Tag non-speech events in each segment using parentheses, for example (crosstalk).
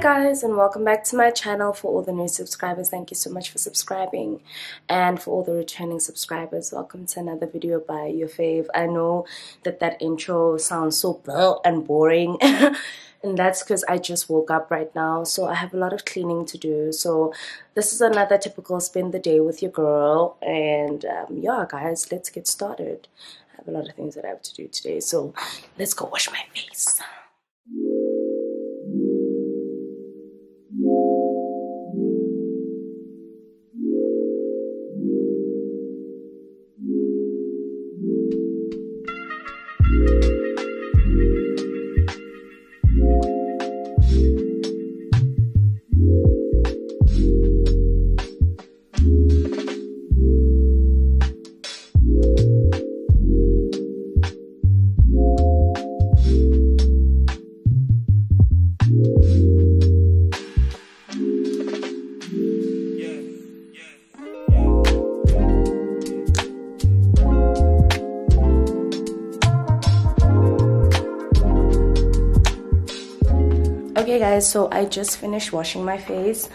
guys and welcome back to my channel for all the new subscribers. Thank you so much for subscribing. And for all the returning subscribers welcome to another video by your fave. I know that that intro sounds so dull and boring (laughs) and that's because i just woke up right now. So i have a lot of cleaning to do. So this is another typical spend the day with your girl. And um, yeah guys let's get started. I have a lot of things that i have to do today. So let's go wash my face guys so i just finished washing my face.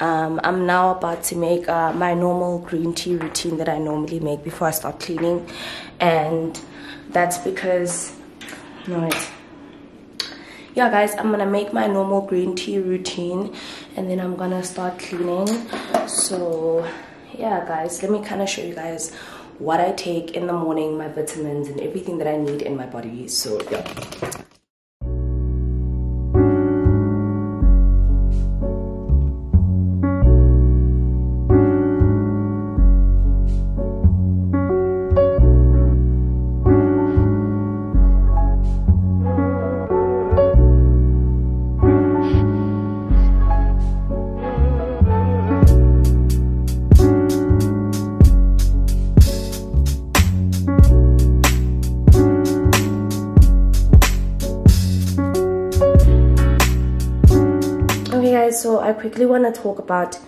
Um, i'm now about to make uh, my normal green tea routine that i normally make before i start cleaning. And that's because wait yeah guys i'm gonna make my normal green tea routine and then i'm gonna start cleaning. So yeah guys let me kind of show you guys what i take in the morning my vitamins and everything that i need in my body. So yeah quickly want to talk about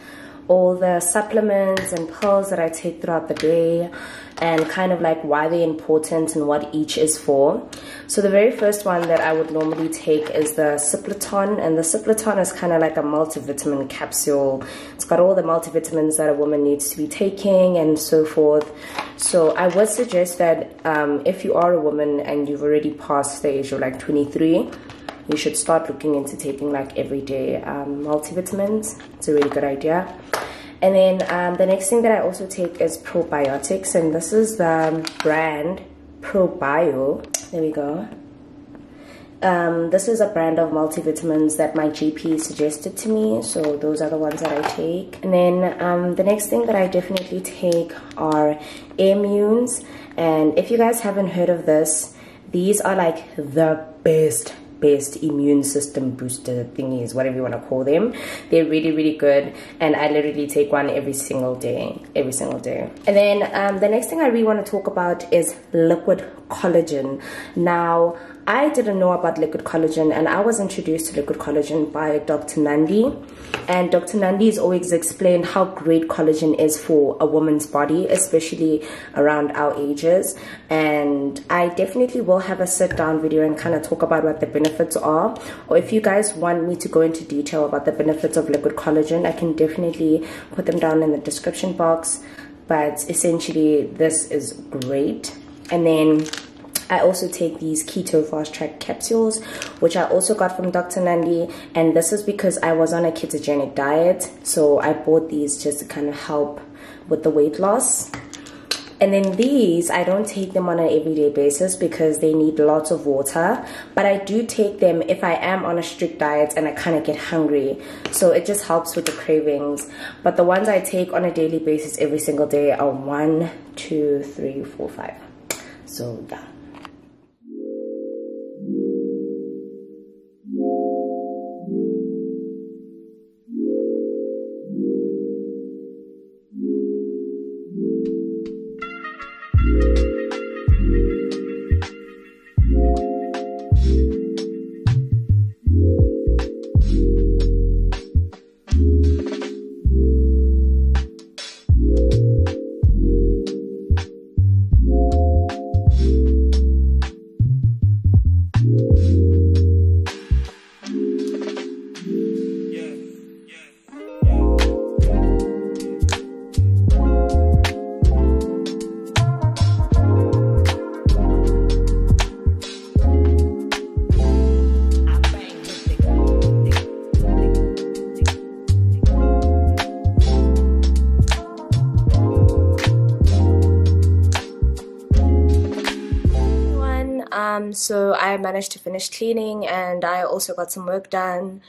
all the supplements and pills that i take throughout the day and kind of like why they're important and what each is for. So the very first one that i would normally take is the Cipleton and the Cipleton is kind of like a multivitamin capsule. It's got all the multivitamins that a woman needs to be taking and so forth. So i would suggest that um, if you are a woman and you've already passed the age of like 23 you should start looking into taking like everyday um, multivitamins. It's a really good idea. And then um, the next thing that I also take is probiotics, and this is the brand ProBio. There we go. Um, this is a brand of multivitamins that my GP suggested to me, so those are the ones that I take. And then um, the next thing that I definitely take are Airmunes, and if you guys haven't heard of this, these are like the best best immune system booster thingies, whatever you want to call them. They're really, really good. And I literally take one every single day, every single day. And then um, the next thing I really want to talk about is liquid collagen. Now, I didn't know about liquid collagen and I was introduced to liquid collagen by Dr. Nandi. And Dr. Nandi has always explained how great collagen is for a woman's body, especially around our ages. And I definitely will have a sit down video and kind of talk about what the benefits are. Or if you guys want me to go into detail about the benefits of liquid collagen, I can definitely put them down in the description box. But essentially, this is great. And then I also take these keto fast track capsules, which I also got from Dr. Nandi. And this is because I was on a ketogenic diet. So I bought these just to kind of help with the weight loss. And then these, I don't take them on an everyday basis because they need lots of water. But I do take them if I am on a strict diet and I kind of get hungry. So it just helps with the cravings. But the ones I take on a daily basis every single day are one, two, three, four, five. So yeah. I managed to finish cleaning and I also got some work done.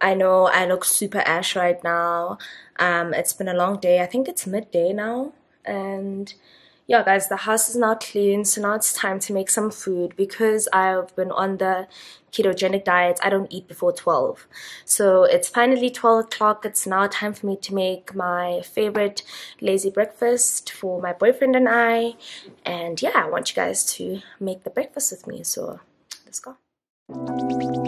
I know I look super ash right now. Um, it's been a long day. I think it's midday now. And yeah, guys, the house is now clean. So now it's time to make some food because I've been on the ketogenic diet. I don't eat before 12. So it's finally 12 o'clock. It's now time for me to make my favorite lazy breakfast for my boyfriend and I. And yeah, I want you guys to make the breakfast with me. So let's go. guys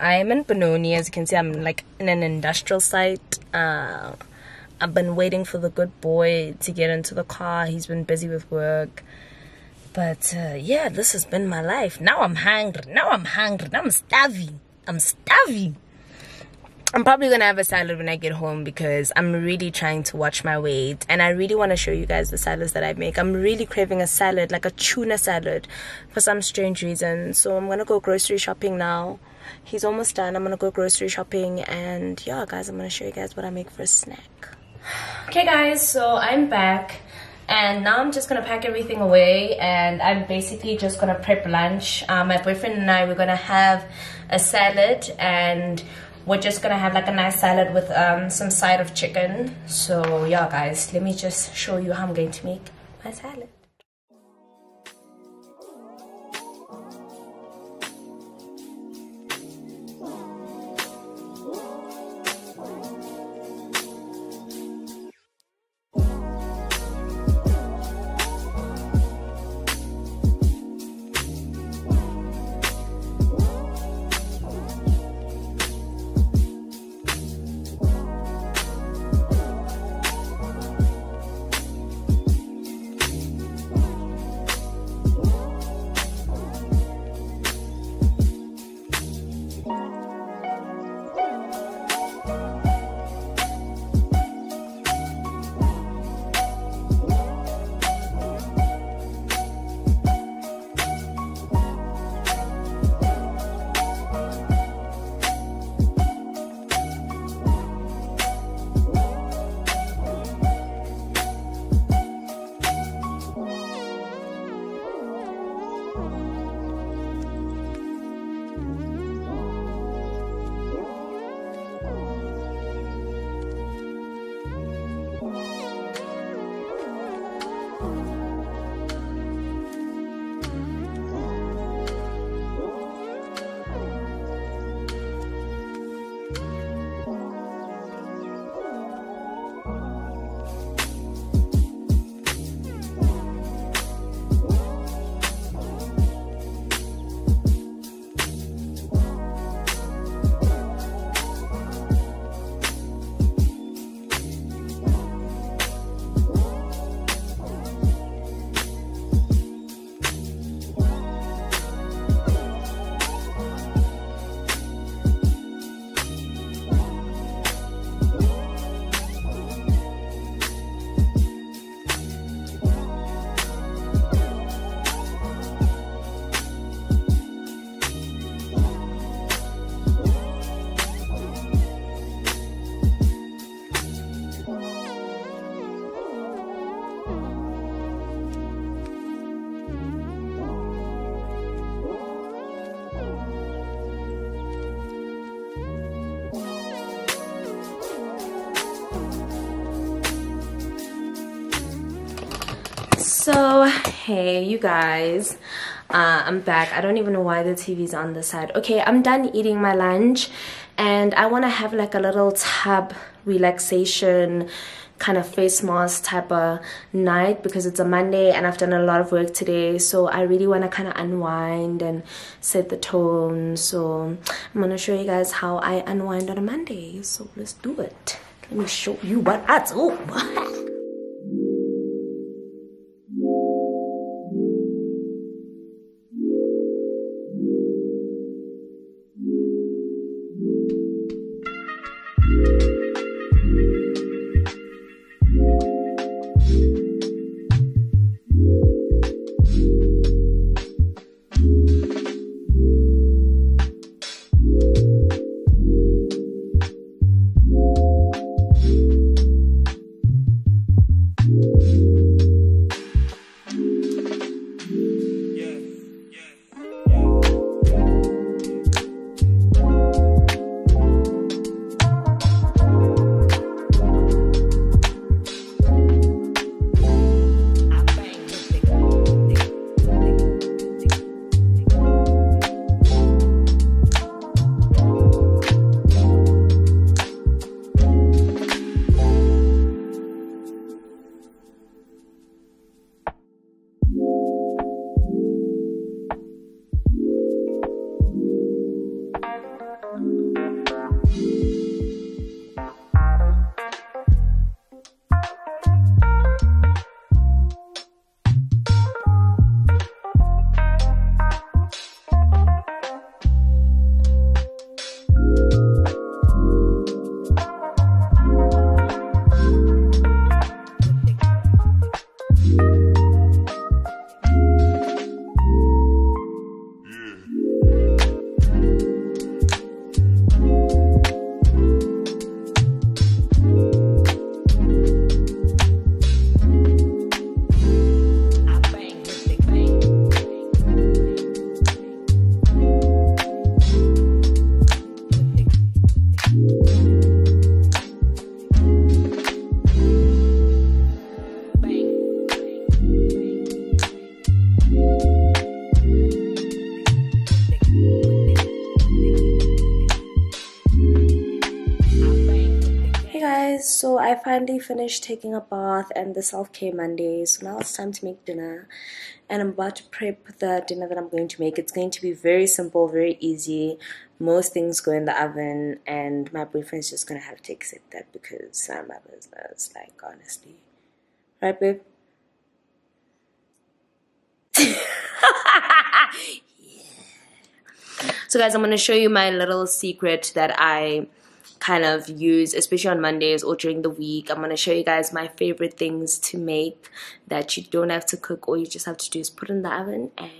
i'm in benoni as you can see i'm like in an industrial site. Uh i've been waiting for the good boy to get into the car. He's been busy with work. But uh, yeah this has been my life. Now i'm hungry. Now i'm hungry. Now i'm starving. I'm starving. I'm probably gonna have a salad when I get home because I'm really trying to watch my weight. And I really want to show you guys the salads that I make. I'm really craving a salad, like a tuna salad, for some strange reason. So I'm gonna go grocery shopping now. He's almost done. I'm gonna go grocery shopping and yeah, guys, I'm gonna show you guys what I make for a snack. Okay, guys, so I'm back and now I'm just gonna pack everything away and I'm basically just gonna prep lunch. Uh, my boyfriend and I we're gonna have a salad and we're just gonna have like a nice salad with um, some side of chicken so yeah guys let me just show you how I'm going to make my salad hey, you guys. Uh, I'm back. I don't even know why the TV's on the side. Okay, I'm done eating my lunch and I want to have like a little tub relaxation kind of face mask type of night because it's a Monday and I've done a lot of work today so I really want to kind of unwind and set the tone so I'm gonna show you guys how I unwind on a Monday so let's do it let me show you what I do (laughs) I finally finished taking a bath and the self-care Monday. So now it's time to make dinner. And I'm about to prep the dinner that I'm going to make. It's going to be very simple, very easy. Most things go in the oven and my boyfriend's just going to have to accept that because it's not my business, like honestly. Right, babe? yeah. (laughs) So guys, I'm going to show you my little secret that I kind of use, especially on Mondays or during the week. I'm going to show you guys my favorite things to make that you don't have to cook. All you just have to do is put in the oven and